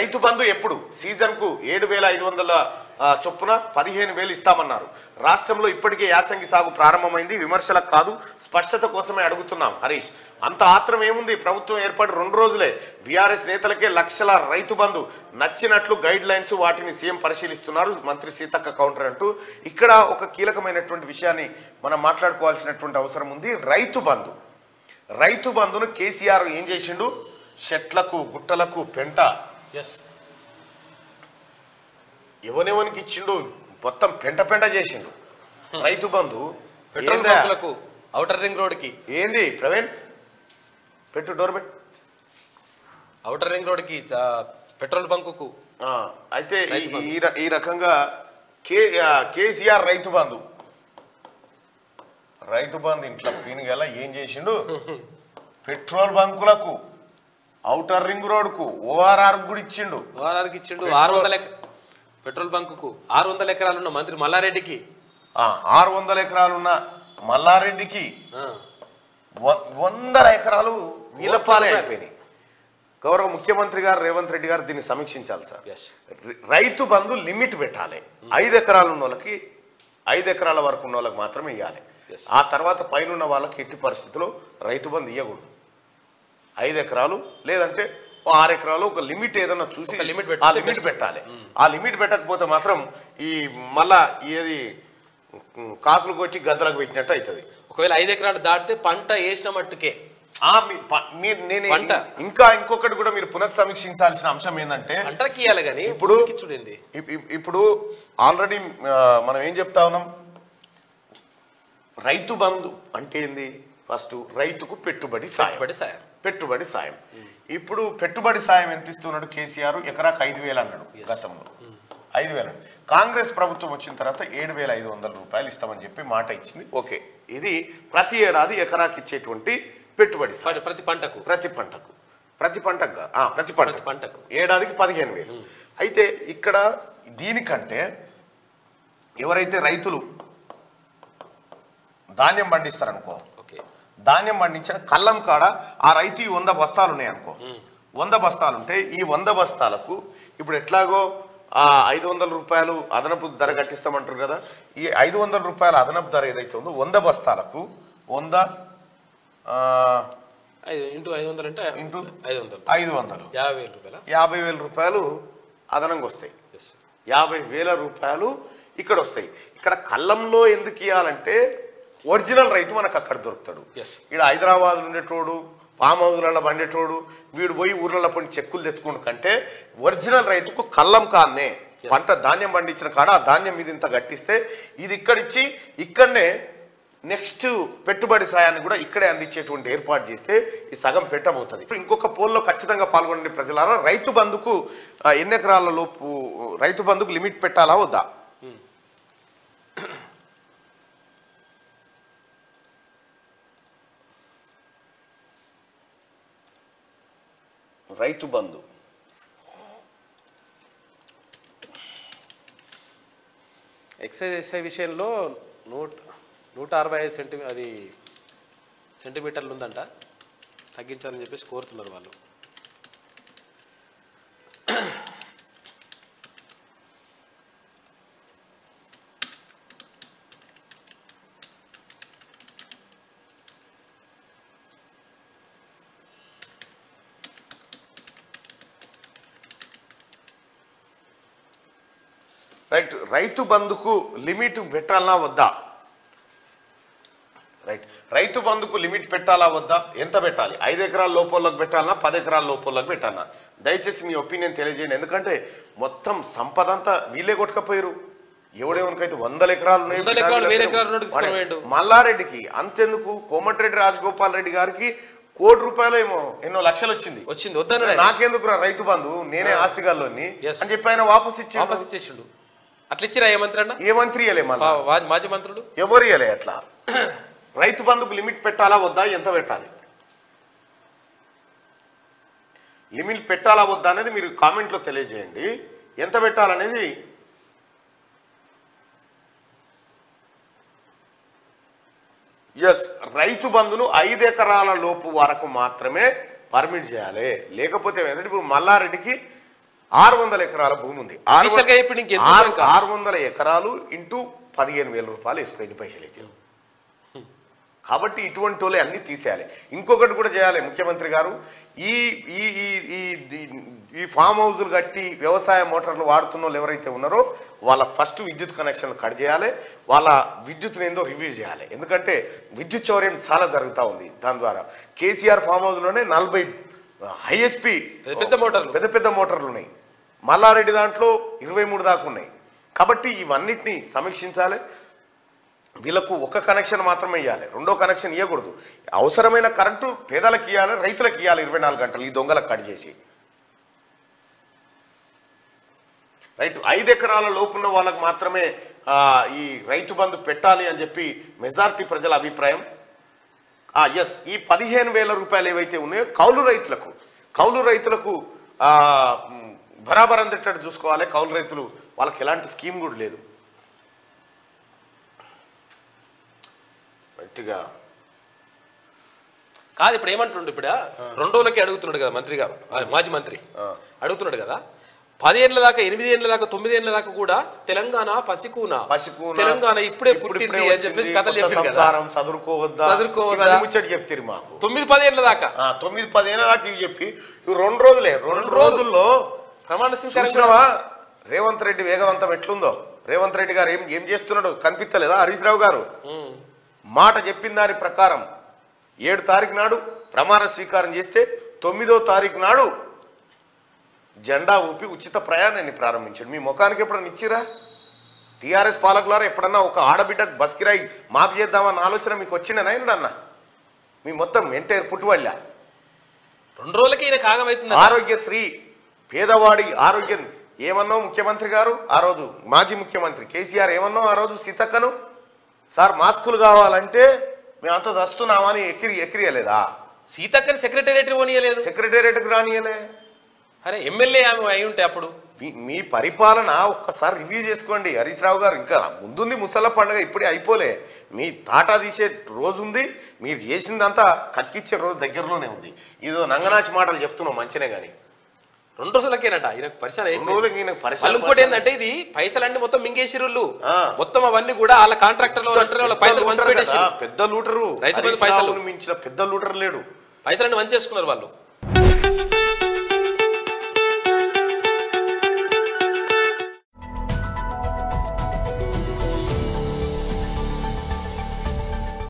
రైతు బంధు ఎప్పుడు? సీజన్కు ఏడు వేల ఐదు వందల చొప్పున పదిహేను వేలు ఇస్తామన్నారు. రాష్ట్రంలో ఇప్పటికే యాసంగి సాగు ప్రారంభమైంది. విమర్శలకు కాదు స్పష్టత కోసమే అడుగుతున్నాం. హరీష్ అంత ఆత్రం ఏముంది? ప్రభుత్వం ఏర్పడి రెండు రోజులే. బీఆర్ఎస్ నేతలకే లక్షల రైతు బంధు. నచ్చినట్లు గైడ్ లైన్స్ వాటిని సీఎం పరిశీలిస్తున్నారు. మంత్రి సీతక్క కౌంటర్ అంటూ. ఇక్కడ ఒక కీలకమైనటువంటి విషయాన్ని మనం మాట్లాడుకోవాల్సినటువంటి అవసరం ఉంది. రైతు బంధు. రైతు బంధును కేసీఆర్ ఏం చేసిండు? చెట్లకు గుట్టలకు పెంట ఎస్ ఎవనెవనికి ఇచ్చిండు? మొత్తం పెంట పెంట చేసిండు. రైతు బంధు పెట్రోల్? బంకులకు అవుటర్ రింగ్ రోడ్కి. ఏంది ప్రవీణ్? పెట్టు డోర్ పెట్టు అవుటర్ రింగ్ రోడ్కి ఆ, పెట్రోల్ బంకుకు. అయితే ఈ- రకంగా కే కేసీఆర్ రైతు బంధు. రైతు బంధు ఇంట్లో పీనుగల ఏం చేసిండు? పెట్రోల్ బంకులకు ఔటర్ రింగ్ రోడ్కు ఓఆర్ఆర్ కూడా ఇచ్చిండు వారానికి ఇచ్చిండు ఆరు వందల పెట్రోల్ బంకుకు ఆరు వందల ఎకరాలు ఉన్న మంత్రి మల్లారెడ్డికి. ఆరు వందల ఎకరాలున్న మల్లారెడ్డికి వందల ఎకరాలు అయిపోయినాయి. గౌరవ ముఖ్యమంత్రి గారు రేవంత్ రెడ్డి గారు దీన్ని సమీక్షించాలి సార్. రైతు బంధు లిమిట్ పెట్టాలి. ఐదు ఎకరాలు ఉన్న వాళ్ళకి ఐదు ఎకరాల వరకు ఉన్న వాళ్ళకి మాత్రమే ఇవ్వాలి. ఆ తర్వాత పైన వాళ్ళకి ఎట్టి పరిస్థితుల్లో రైతు బంధు ఇవ్వకూడదు ఐదు ఎకరాలు లేదంటే ఆరు ఎకరాలు ఒక లిమిట్ ఏదైనా చూసి limit ఆ లిమిట్. పెట్టాలి. ఆ లిమిట్ పెట్టకపోతే మాత్రం ఈ మళ్ళా ఏది కాకులు కొట్టి గద్దలకు పెట్టినట్టు అవుతుంది ఒకవేళ ఐదు ఎకరాలు దాటితే పంట వేసిన మట్టుకే. మీరు నేను. ఇంకా ఇంకొకటి కూడా మీరు పునఃసమీక్షించాల్సిన అంశం ఏంటంటే కానీ ఇప్పుడు- చూడండి. ఇప్- ఇప్- ఇప్పుడు ఆల్రెడీ మనం ఏం చెప్తా ఉన్నాం? రైతు బంధు అంటే ఏంది? ఫస్ట్ రైతుకు పెట్టుబడి సాయం. పెట్టుబడి సాయం. పెట్టుబడి సాయం. ఇప్పుడు పెట్టుబడి సాయం ఎంత ఇస్తున్నాడు కేసీఆర్? ఎకరాకు ఐదు వేలు అన్నాడు గతంలో. ఐదు వేలు. కాంగ్రెస్ ప్రభుత్వం వచ్చిన తర్వాత ఏడు వేల ఐదు వందల రూపాయలు ఇస్తామని చెప్పి మాట ఇచ్చింది. ఓకే. ఇది ప్రతి ఏడాది ఎకరాకి ఇచ్చేటువంటి పెట్టుబడి ప్రతి- పంటకు? ప్రతి పంటకు. ప్రతి పంటకు ప్రతి పంట పంటకు. ఏడాదికి పదిహేను వేలు. అయితే ఇక్కడ దీనికంటే ఎవరైతే రైతులు ధాన్యం పండిస్తారనుకో ధాన్యం పండించిన కళ్ళం కాడ ఆ రైతు ఈ వంద బస్తాలు ఉన్నాయి అనుకో. వంద బస్తాలు ఉంటే ఈ వంద బస్తాలకు ఇప్పుడు ఎట్లాగో ఆ ఐదు వందల రూపాయలు అదనపు ధర కట్టిస్తామంటారు కదా. ఈ ఐదు వందల రూపాయల అదనపు ధర ఏదైతే ఉందో వంద బస్తాలకు వంద ఇంటూ ఐదు వందలు అంటే ఇంటూ ఐదు వందలు. ఐదు వందలు. యాభై వేల రూపాయల? యాభై వేల రూపాయలు అదనంగా వస్తాయి. యాభై వేల రూపాయలు ఇక్కడ వస్తాయి. ఇక్కడ కళ్ళంలో ఎందుకు ఇవ్వాలంటే ఒరిజినల్ రైతు మనకు అక్కడ దొరుకుతాడు. ఎస్ ఇక్కడ హైదరాబాద్ ఉండేటోడు పామ్ హౌజ్లలో పండేటోడు వీడు పోయి ఊర్లలో పోయి చెక్కులు తెచ్చుకోండు కంటే ఒరిజినల్ రైతుకు కళ్ళం కాన్నే. పంట ధాన్యం పండించిన కాడ ఆ ధాన్యం మీద ఇంత గట్టిస్తే ఇది ఇక్కడిచ్చి ఇక్కడనే నెక్స్ట్ పెట్టుబడి సాయాన్ని కూడా ఇక్కడే అందించేటువంటి ఏర్పాటు చేస్తే ఈ సగం పెట్టబోతుంది. ఇప్పుడు ఇంకొక పోల్లో ఖచ్చితంగా పాల్గొనండి ప్రజలారా. రైతు బంధుకు ఎన్ని ఎకరాల లోపు రైతు బంధుకు లిమిట్ పెట్టాలా వద్దా? రైతు బంధు. ఎక్సైజ్ ఎస్ఐ విషయంలో నూట నూట అరవై ఐదు సెంటీ అది సెంటీమీటర్లు ఉందంట. తగ్గించాలని చెప్పేసి కోరుతున్నారు వాళ్ళు. రైట్ రైతు బంధుకు లిమిట్ పెట్టాలా వద్దా? రైట్ రైతు బంధుకు లిమిట్ పెట్టాలా వద్దా? ఎంత పెట్టాలి? ఐదు ఎకరాల లోపలకు పెట్టాలన్నా పది ఎకరాల లోపలకు పెట్టాలన్నా. దయచేసి మీ ఒపీనియన్ తెలియజేయండి. ఎందుకంటే మొత్తం సంపద అంతా వీళ్ళే కొట్టుకపోయారు. ఎవడేమనుకైతే వందల ఎకరాలు. మల్లారెడ్డికి అంతెందుకు? కోమటిరెడ్డి రాజగోపాల్ రెడ్డి గారికి కోటి రూపాయలు ఏమో ఎన్నో లక్షలు వచ్చింది. వచ్చింది. నాకెందుకు రైతు బంధు? నేనే ఆస్తిగాల్లోని Yes. అని చెప్పి ఆయన వాపస్ ఇచ్చి వాపస్ ఇచ్చేసిండు. అట్లా ఇచ్చిరా ఏ మంత్రి అన్న ఏ మంత్రి ఇయ్యలే మళ్ళా? మాజీ మంత్రులు ఎవరు ఇయ్యలే అట్లా? రైతు బంధుకు లిమిట్ పెట్టాలా వద్దా? ఎంత పెట్టాలి? లిమిట్ పెట్టాలా వద్దా అనేది మీరు కామెంట్లో తెలియజేయండి. ఎంత పెట్టాలనేది ఎస్ రైతు బంధును ఐదు ఎకరాల లోపు వరకు మాత్రమే పర్మిట్ చేయాలి. లేకపోతే ఏంటంటే ఇప్పుడు మల్లారెడ్డికి ఆరు వందల ఎకరాల భూమి ఉంది. ఆరు వందల ఎకరాలు ఇంటూ పదిహేను వేల రూపాయలు వేసుకో ఎన్ని పైసలు అయితే కాబట్టి ఇటువంటి వాళ్ళే అన్ని తీసేయాలి. ఇంకొకటి కూడా చేయాలి ముఖ్యమంత్రి గారు. ఈ ఈ ఈ ఈ ఈ ఫామ్ హౌజులు కట్టి వ్యవసాయ మోటార్లు వాడుతున్న వాళ్ళు ఎవరైతే ఉన్నారో వాళ్ళ ఫస్ట్ విద్యుత్ కనెక్షన్లు కట్ చేయాలి. వాళ్ళ విద్యుత్ని ఏందో రివ్యూ చేయాలి. ఎందుకంటే విద్యుత్ చౌర్యం చాలా జరుగుతూ ఉంది దాని ద్వారా. కేసీఆర్ ఫామ్ హౌస్లోనే నలభై హైహెచ్పి పెద్ద పెద్ద మోటార్లు. పెద్ద పెద్ద మోటార్లు ఉన్నాయి. మల్లారెడ్డి దాంట్లో ఇరవై మూడు దాకా ఉన్నాయి. కాబట్టి ఇవన్నిటిని సమీక్షించాలి. వీళ్ళకు ఒక కనెక్షన్ మాత్రమే ఇవ్వాలి రెండో కనెక్షన్ ఇవ్వకూడదు అవసరమైన కరెంటు పేదలకు ఇవ్వాలి రైతులకు ఇవ్వాలి ఇరవై నాలుగు గంటలు ఈ దొంగలకు కట్ చేసి. రైట్ ఐదు ఎకరాల లోపున్న వాళ్ళకు మాత్రమే ఈ రైతు బంధు పెట్టాలి అని చెప్పి మెజార్టీ ప్రజల అభిప్రాయం. ఎస్ ఈ పదిహేను వేల రూపాయలు ఏవైతే ఉన్నాయో కౌలు రైతులకు కౌలు రైతులకు బరాబర్ అందేటట్టు చూసుకోవాలి. కౌలు రైతులు వాళ్ళకి ఎలాంటి స్కీమ్ కూడా లేదు. గట్టిగా. కాదు ఇప్పుడు ఏమంటుండు ఇప్పుడు? రెండు రోజులకి అడుగుతున్నాడు కదా మంత్రి గారు. మాజీ మంత్రి. అడుగుతున్నాడు కదా? పదేళ్ళ దాకా ఎనిమిది ఏళ్ళ దాకా తొమ్మిది ఏళ్ళ దాకా కూడా తెలంగాణ పసికూన. పసికూన తెలంగాణ ఇప్పుడే పుట్టింది అని చెప్పేసి కథలు చెప్పింది చదువుకోవద్దా చదువుకోవద్దా? ముచ్చట చెప్తారు మాకు. తొమ్మిది పదేళ్ళ దాకా? తొమ్మిది పదిహేను దాకా ఇవి చెప్పి రెండు రోజులే. రెండు రోజుల్లో ప్రమాణ స్వీకారం రేవంత్ రెడ్డి వేగవంతం ఎట్లుందో? రేవంత్ రెడ్డి గారు ఏం ఏం చేస్తున్నాడు కనిపించలేదా హరీష్ రావు గారు. మాట చెప్పిన దాని ప్రకారం ఏడు తారీఖు నాడు ప్రమాణ స్వీకారం చేస్తే తొమ్మిదో తారీఖు నాడు జెండా ఊపి ఉచిత ప్రయాణాన్ని ప్రారంభించాడు మీ ముఖానికి ఎప్పుడన్నా ఇచ్చిరా? టీఆర్ఎస్ పాలకులారా ఎప్పుడన్నా ఒక ఆడబిడ్డ బస్ కిరాయి మాఫీ చేద్దామన్న ఆలోచన మీకు వచ్చిందనా అన్న మీ మొత్తం ఎంటైర్ పుట్టువల్ల రెండు రోజులకి ఈయన కాగమవుతుంది ఆరోగ్యశ్రీ పేదవాడి ఆరోగ్యం ఏమన్నావు ముఖ్యమంత్రి గారు? ఆ రోజు మాజీ ముఖ్యమంత్రి కేసీఆర్ ఏమన్నావు? ఆ రోజు సీతక్కను? సార్ మాస్కులు కావాలంటే మేమంతా చస్తున్నామని ఎక్కిరి ఎక్కిరియలేదా? సీతక్కని సెక్రటేరియట్ పోనీయలేదు. సెక్రటేరియట్కి రానియలే. అరే ఎమ్మెల్యే ఆమె అయి ఉంటే అప్పుడు? మీ- మీ పరిపాలన ఒక్కసారి రివ్యూ చేసుకోండి. హరీష్ రావు గారు ఇంకా ముందుంది ముసల పండుగ ఇప్పుడే అయిపోలే. మీ తాటా తీసే రోజు ఉంది మీరు చేసిందంతా కక్కిచ్చే రోజు దగ్గరలోనే ఉంది. ఇదో నంగనాచి మాటలు చెప్తున్నాం మంచినే కానీ రెండు రోజులకేనట. పరిచయం మళ్ళీ ఇంకోటి ఏంటంటే ఇది పైసలన్నీ మొత్తం మింగేసిరుళ్ళు ఆ. మొత్తం అవన్నీ కూడా వాళ్ళ కాంట్రాక్టర్లు వాళ్ళ పైసలు పెద్ద పంచి లూటర్ పెట్టేసి కదా, పెద్ద లూటరు. రైతు పైసలు. మించిన పెద్ద లూటర్ లేడు. పైసలన్నీ మంచి చేసుకున్నారు వాళ్ళు.